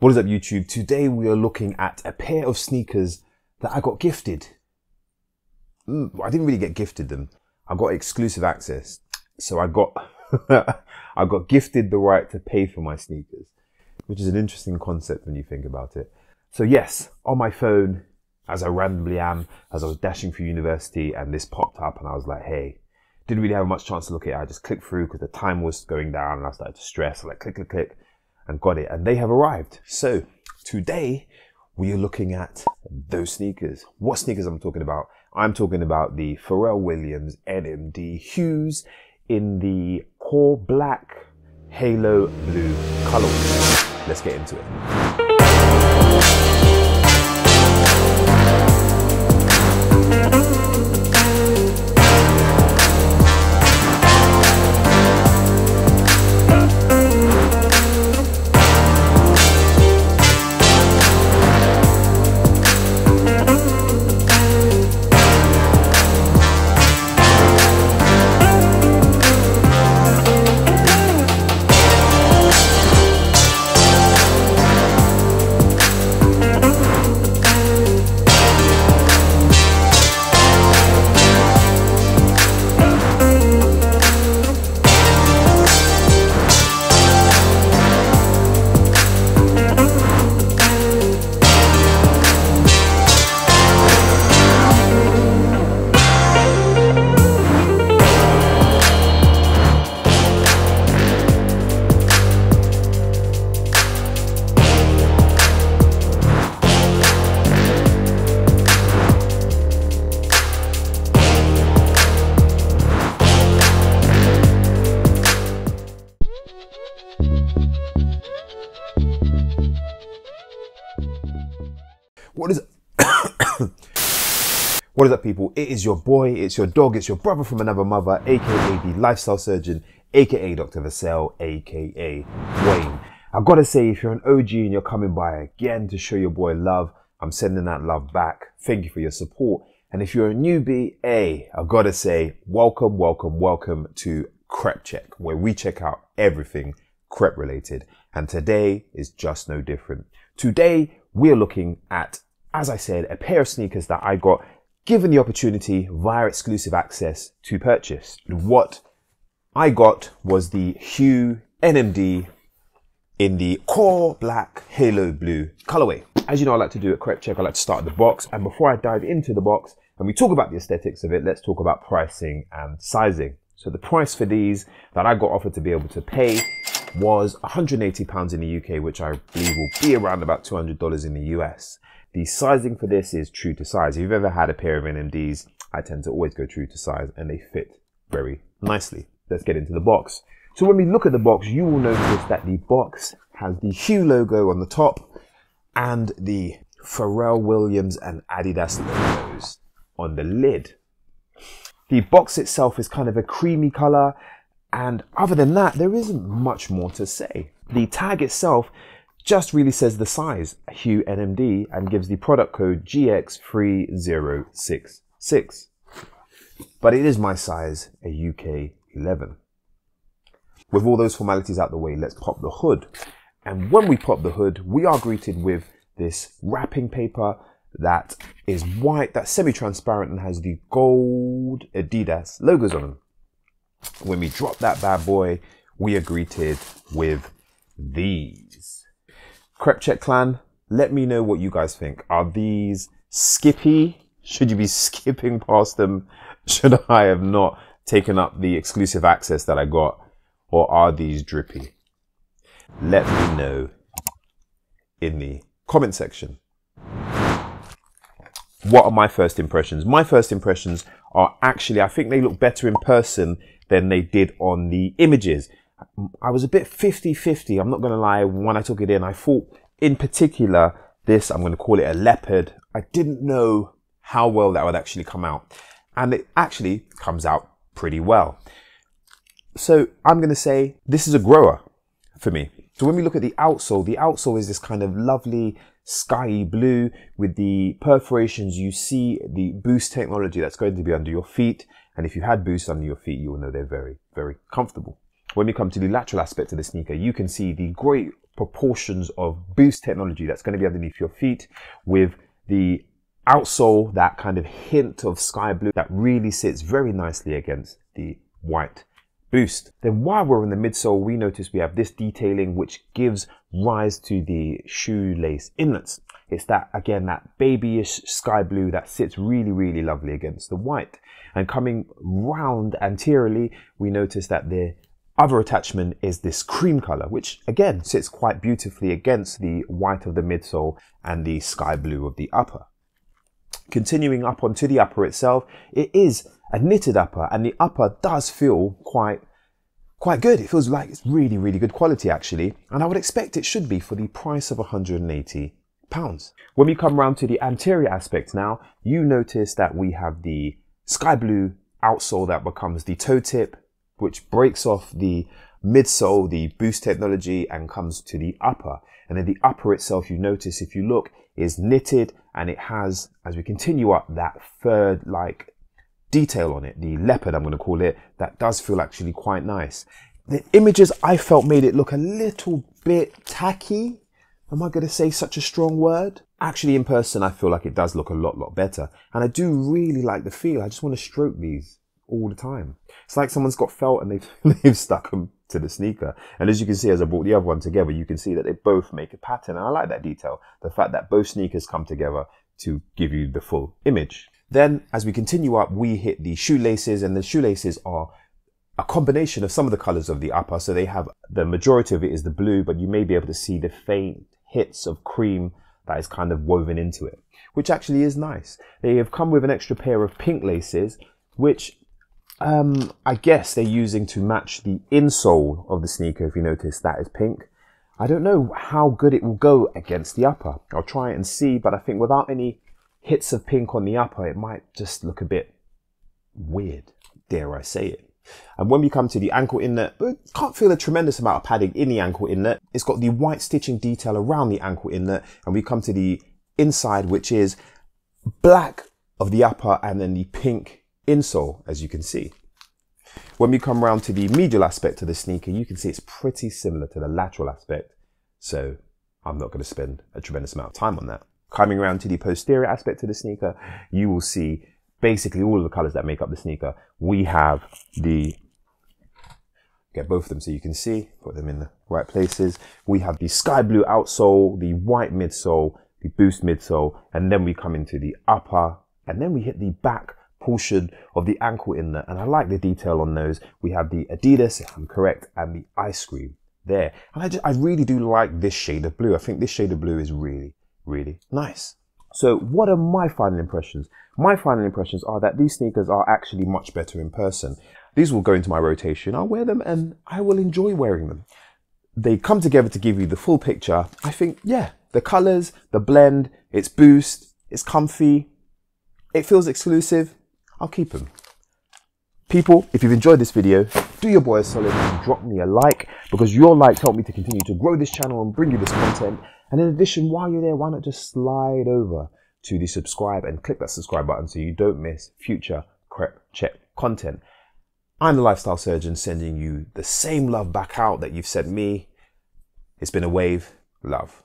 What is up YouTube? Today we are looking at a pair of sneakers that I got gifted. Mm, I didn't really get gifted them. I got exclusive access. So I got, I got gifted the right to pay for my sneakers, which is an interesting concept when you think about it. So yes, on my phone, as I randomly am, as I was dashing through university and this popped up and I was like, hey, didn't really have much chance to look at it. I just clicked through because the time was going down and I started to stress. I like click, click, click and got it. And they have arrived. So today we are looking at those sneakers. What sneakers I'm talking about? I'm talking about the Pharrell Williams NMD Hus in the core black halo blue color. Let's get into it. What is up, people? It is your boy, it's your dog, it's your brother from another mother, aka the lifestyle surgeon, aka Dr. Vassell, aka Wayne. I've got to say, if you're an OG and you're coming by again to show your boy love, I'm sending that love back. Thank you for your support. And if you're a newbie, hey, I've got to say, welcome, welcome, welcome to Crep Check, where we check out everything crep related. And today is just no different. Today, we're looking at, as I said, a pair of sneakers that I got given the opportunity via exclusive access to purchase. What I got was the Hu NMD in the core black halo blue colorway. As you know, I like to do a Crep Check. I like to start at the box. And before I dive into the box and we talk about the aesthetics of it, let's talk about pricing and sizing. So the price for these that I got offered to be able to pay was 180 pounds in the UK, which I believe will be around about $200 in the US. The sizing for this is true to size. If you've ever had a pair of NMDs, I tend to always go true to size and they fit very nicely. Let's get into the box. So when we look at the box, you will notice that the box has the Hu logo on the top and the Pharrell Williams and Adidas logos on the lid. The box itself is kind of a creamy color and other than that, there isn't much more to say. The tag itself just really says the size, Hu NMD, and gives the product code GX3066. But it is my size, a UK 11. With all those formalities out the way, let's pop the hood. And when we pop the hood, we are greeted with this wrapping paper that is white, that's semi-transparent and has the gold Adidas logos on them. When we drop that bad boy, we are greeted with these. Crep Check Clan, let me know what you guys think. Are these skippy? Should you be skipping past them? Should I have not taken up the exclusive access that I got? Or are these drippy? Let me know in the comment section. What are my first impressions? My first impressions are actually, I think they look better in person than they did on the images. I was a bit 50-50. I'm not going to lie. When I took it in, I thought in particular, this, I'm going to call it a leopard. I didn't know how well that would actually come out. And it actually comes out pretty well. So I'm going to say this is a grower for me. So when we look at the outsole, the outsole is this kind of lovely sky blue with the perforations. You see the boost technology that's going to be under your feet. And if you had boost under your feet, you will know they're very, very comfortable. When we come to the lateral aspect of the sneaker, you can see the great proportions of boost technology that's going to be underneath your feet with the outsole, that kind of hint of sky blue that really sits very nicely against the white boost. Then while we're in the midsole, we notice we have this detailing which gives rise to the shoelace inlets. It's that, again, that babyish sky blue that sits really, really lovely against the white. And coming round anteriorly, we notice that the other attachment is this cream color, which again sits quite beautifully against the white of the midsole and the sky blue of the upper. Continuing up onto the upper itself, it is a knitted upper and the upper does feel quite quite good. It feels like it's really, really good quality actually. And I would expect it should be for the price of 180 pounds. When we come around to the anterior aspect now, you notice that we have the sky blue outsole that becomes the toe tip, which breaks off the midsole, the boost technology, and comes to the upper. And then the upper itself, you notice if you look, is knitted and it has, as we continue up, that third like detail on it, the leopard, I'm going to call it, that does feel actually quite nice. The images I felt made it look a little bit tacky. Am I going to say such a strong word? Actually, in person, I feel like it does look a lot, lot better. And I do really like the feel. I just want to stroke these all the time. It's like someone's got felt and they've, they've stuck them to the sneaker. And as you can see, as I brought the other one together, you can see that they both make a pattern. And I like that detail. The fact that both sneakers come together to give you the full image. Then as we continue up, we hit the shoelaces and the shoelaces are a combination of some of the colors of the upper. So they have the majority of it is the blue, but you may be able to see the faint hits of cream that is kind of woven into it, which actually is nice. They have come with an extra pair of pink laces, which um, I guess they're using to match the insole of the sneaker. If you notice, that is pink. I don't know how good it will go against the upper. I'll try it and see, but I think without any hits of pink on the upper, it might just look a bit weird, dare I say it. And when we come to the ankle inlet, can't feel a tremendous amount of padding in the ankle inlet. It's got the white stitching detail around the ankle inlet. And we come to the inside, which is black of the upper and then the pink insole, as you can see. When we come around to the medial aspect of the sneaker, you can see it's pretty similar to the lateral aspect. So I'm not going to spend a tremendous amount of time on that. Coming around to the posterior aspect of the sneaker, you will see basically all of the colors that make up the sneaker. We have the, get both of them so you can see, put them in the right places. We have the sky blue outsole, the white midsole, the boost midsole, and then we come into the upper, and then we hit the back portion of the ankle inlet. And I like the detail on those. We have the Adidas, if I'm correct, and the ice cream there. And I, just, I really do like this shade of blue. I think this shade of blue is really, really nice. So what are my final impressions? My final impressions are that these sneakers are actually much better in person. These will go into my rotation. I'll wear them and I will enjoy wearing them. They come together to give you the full picture. I think, yeah, the colors, the blend, it's boost, it's comfy, it feels exclusive. I'll keep them. People, if you've enjoyed this video, do your boy a solid and drop me a like because your likes help me to continue to grow this channel and bring you this content. And in addition, while you're there, why not just slide over to the subscribe and click that subscribe button so you don't miss future Crep Check content. I'm the Lifestyle Surgeon sending you the same love back out that you've sent me. It's been a wave. Love.